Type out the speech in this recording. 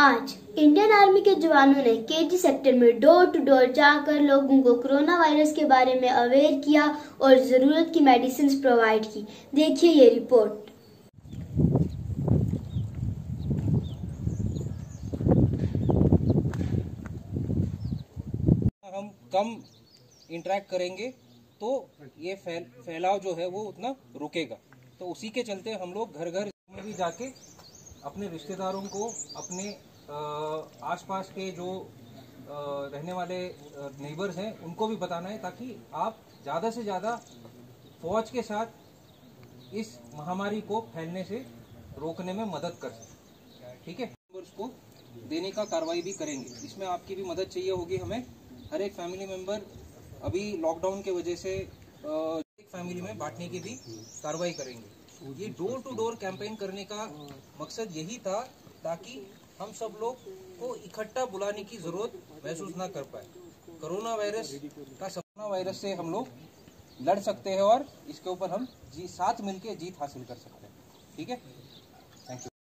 आज Indian army के जवानों ने केजी सेक्टर में डोर टू डोर जाकर लोगों को कोरोना वायरस के बारे में अवेयर किया और ज़रूरत की मेडिसिन प्रोवाइड की। देखिए ये रिपोर्ट हम कम इंटरेक्ट करेंगे तो ये फैल, फैलाव जो है वो उतना रुकेगा। तो उसी के चलते हम लोग घर घर में भी जाके अपने रिश्तेदारों को, अपने आसपास के जो रहने वाले नेबर्स हैं, उनको भी बताना है ताकि आप ज़्यादा से ज़्यादा फौज के साथ इस महामारी को फैलने से रोकने में मदद कर सकें। ठीक है? मेंबर्स को देने का कार्रवाई भी करेंगे। इसमें आपकी भी मदद चाहिए होगी हमें। हर एक फैमिली मेंबर अभी लॉकडाउन के वजह से एक फैमिली में बांटने की भी कार्रवाई करेंगे। ये डोर टू डोर कैंपेन करने का मकसद यही था ताकि हम सब लोग को इकट्ठा बुलाने की ज़रूरत महसूस ना कर पाए। कोरोना वायरस का कोरोना वायरस से हम लोग लड़ सकते हैं और इसके ऊपर हम जी साथ मिलकर जीत हासिल कर सकते हैं। ठीक है? Thank you